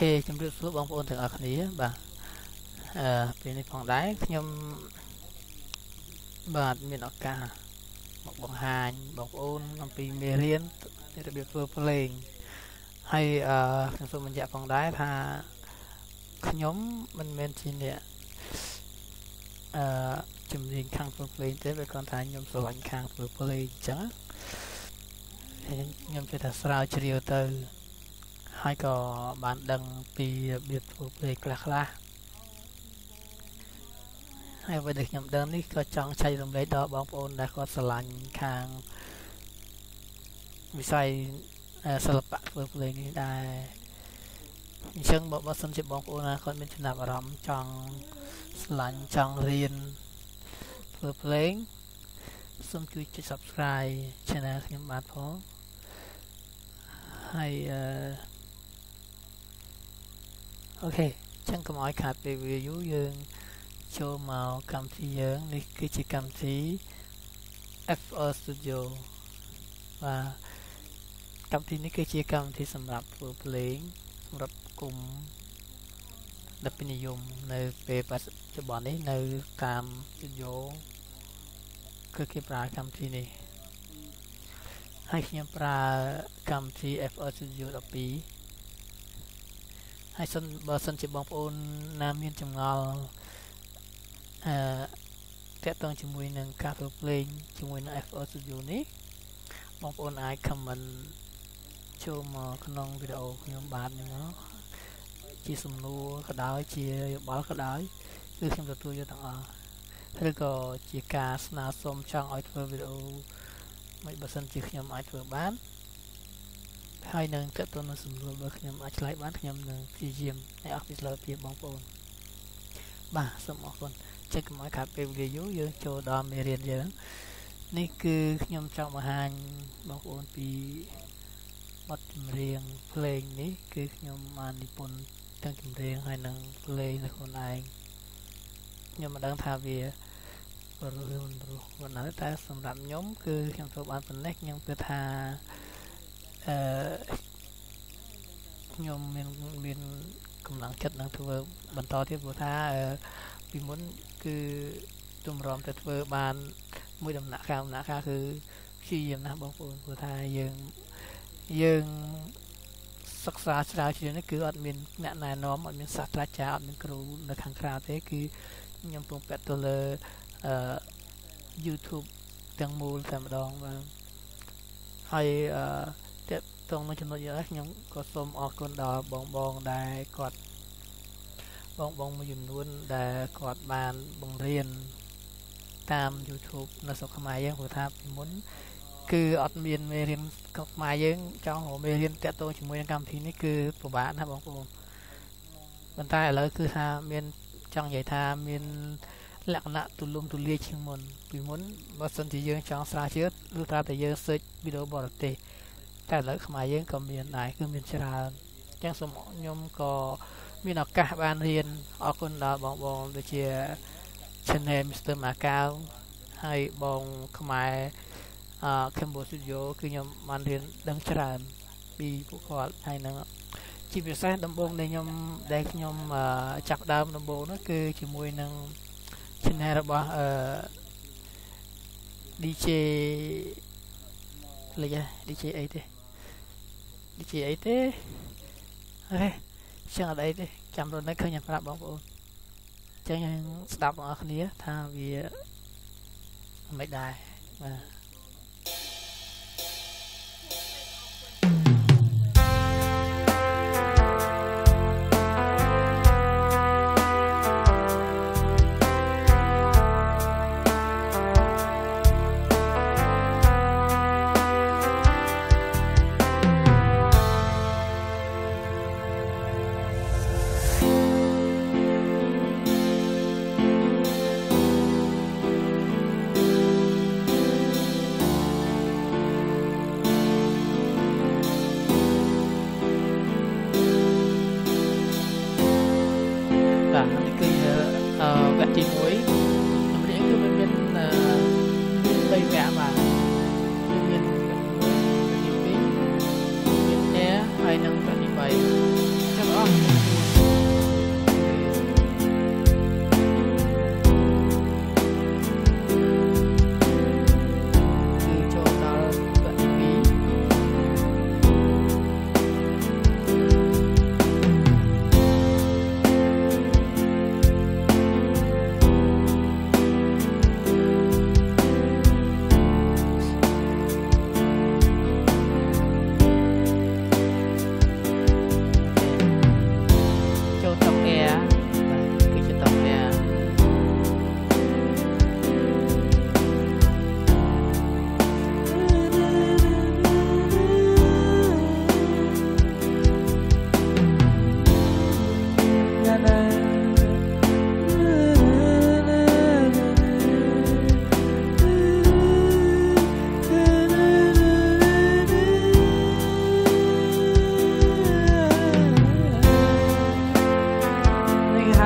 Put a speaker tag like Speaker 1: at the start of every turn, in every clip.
Speaker 1: ខេជំរាបសួរបងប្អូនទាំងអស់គ្នាបាទអឺពេលនេះផងដែរខ្ញុំបាទមានឱកាសមកបង្ហាញបងប្អូនអំពីមេរៀនរបៀបធ្វើភ្លេងហើយអឺខ្ញុំសូមបញ្ជាក់ផងដែរថាខ្ញុំមិនមែនជាអ្នកអឺជំនាញខាងធ្វើភ្លេងទេបើគាត់ថាខ្ញុំស្រឡាញ់ខាងធ្វើភ្លេងអញ្ចឹងខ្ញុំជិះថាស្រាវជ្រាវទៅ ហើយក៏បានដឹងពីរបៀបធ្វើភ្លេងខ្លះខ្លះហើយអ្វីដែលខ្ញុំដឹងនេះក៏ចង់ចែករំលែកដល់បងប្អូនដែលគាត់ស្រឡាញ់ខាងវិស័យសិល្បៈធ្វើភ្លេងនេះដែរអញ្ចឹងបើបើសិនជាបងប្អូនណាគាត់មានចំណាប់អារម្មណ៍ចង់ស្រឡាញ់ចង់រៀនធ្វើភ្លេងសូមជួយចុច Subscribe Channel ខ្ញុំបាទផងហើយអឺ អូខេចឹងកុំឲ្យខាតពេលវាយូរយើងចូលមកកម្មវិធីយើងនេះគឺជាកម្មវិធី FL Studio បាទកម្មវិធីនេះគឺជាកម្មវិធីសម្រាប់ធ្វើភ្លេងសម្រាប់គុំដែលពេញនិយមនៅពេលបច្ចុប្បន្ននេះនៅតាម studio គឺគេប្រើកម្មវិធីនេះហើយខ្ញុំប្រើកម្មវិធី FL Studio 12 ហើយសិនបើសិនជាបងប្អូនណាមានចម្ងល់អឺតកតងជាមួយនឹងការធ្វើភ្លេងជាមួយនឹង FL Studio នេះបងប្អូនអាច comment ចូលមកក្នុងវីដេអូខ្ញុំបាទនេះមកជាសំណួរក៏ដោយជាយោបល់ក៏ដោយគឺខ្ញុំទទួលយកទាំងអស់ឬក៏ជាការស្នើសុំចង់ឲ្យធ្វើវីដេអូមិនបើសិនជាខ្ញុំអាចធ្វើបាន ហើយនឹងតើតើនឹងសំណួរបើខ្ញុំអាចឆ្លើយបានខ្ញុំនឹងព្យាយាមឲ្យអស់ពីស្លើភាពបងប្អូនបាទសូមអរគុណចេះកុំឲ្យខាតពេលវេលាយូរយើងចូលដល់មេរៀនយើងនេះគឺខ្ញុំចង់បង្ហាញបងប្អូនពីបទចម្រៀងភ្លេងនេះគឺខ្ញុំបាននិពន្ធទាំងចម្រៀងហើយនឹងភ្លេងនៅខ្លួនឯងខ្ញុំមិនដឹងថាវាបរិសុទ្ធរស់ប៉ុណ្ណាតែសម្រាប់ខ្ញុំគឺខ្ញុំធ្វើបានប៉ុណ្ណេះខ្ញុំគិតថា អឺខ្ញុំមានមានកម្លាំងចិត្តនឹងធ្វើបន្តទៀតព្រោះថាពីមុនគឺទំរំទៅធ្វើបានមួយដំណាក់កាលដំណាក់កាលគឺព្យាយាមណាស់បងប្អូនព្រោះថាយើងយើងសិក្សាស្រាវជ្រាវនេះគឺអត់មានអ្នកណែនាំអត់មានសាស្ត្រាចារ្យអត់មានគ្រូនៅខាងក្រៅទេគឺខ្ញុំពងពាក់ទៅលើអឺ YouTube ទាំងមូលតែម្ដងបាទហើយអឺ តកតងនឹងចំណុចនេះខ្ញុំក៏សូមអរគុណដល់បងបងដែលគាត់បងបងមួយចំនួនដែលគាត់បានបង្រៀនតាម YouTube នៅស្រុកខ្មែរយើងព្រោះថាពីមុនគឺអត់មានមេរៀនខ្មែរយើងចង់រកមេរៀនតាក់ទងជាមួយនឹងកម្មវិធីនេះគឺពិបាកណាស់បងប្អូនប៉ុន្តែឥឡូវគឺថាមានចង់និយាយថាមានលក្ខណៈទូលំទូលាយជាងមុនពីមុនបើសិនជាយើងចង់ស្រាវជ្រាវគឺត្រូវតែយើង search វីដេអូបរទេស តែឥឡូវខ្មែរយើងក៏មានដែរគឺមានច្រើនអញ្ចឹងសូមខ្ញុំក៏មានឱកាសបានរៀនអរគុណដល់បងបងដូចជា Channel Mr. Macau ហើយបងខ្មែរអឺ Cambodia Studio គឺខ្ញុំបានរៀនដឹងច្រើនពីពួកគាត់ហើយនឹងជាពិសេសដំបូងដែលខ្ញុំដែលខ្ញុំចាប់ដើមដំបូងនោះគឺជាមួយនឹង channel របស់អឺ DJ លេខ DJ អីទេ DJ អីទេអេចឹងអត់អីទេចាំរត់នៅឃើញប្រាប់បងប្អូនចឹងយើងស្ដាប់បងប្អូនគ្នាថាវាមិនដែរបាទ Latino.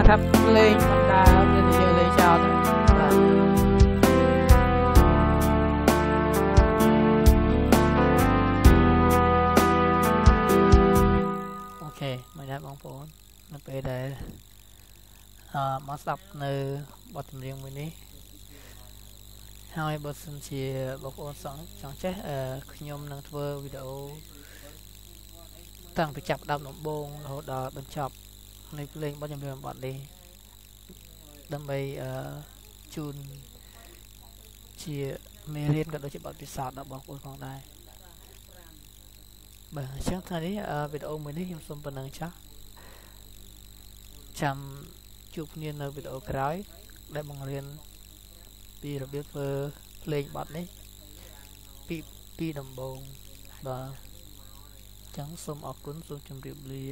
Speaker 1: ថាលេងមិនដើមទៅយើងលេងចោលអូខេមកដែរបងប្អូននៅពេលដែលអឺមកស្ដាប់នៅបទចម្រៀងមួយនេះហើយបើសិនជាបងប្អូនចង់ចេះខ្ញុំនឹងធ្វើវីដេអូតាំងពីចាប់ដើមដំបូងរហូតដល់បញ្ចប់ នៃភ្លេងបទចម្រៀងបទនេះដើម្បីអឺជូនជាមេរៀនក៏ដូចជាបទពិសោធន៍ដល់បងប្អូនផងដែរបាទអញ្ចឹងថ្ងៃនេះវីដេអូមួយនេះខ្ញុំសូមប៉ុណ្ណឹងចាស់ចាំជួបគ្នានៅវីដេអូក្រោយ ដែលបង្រៀនពីរបៀបធ្វើភ្លេងបទនេះពីពីដំបូងបាទចឹងសូមអរគុណសូមជម្រាបលា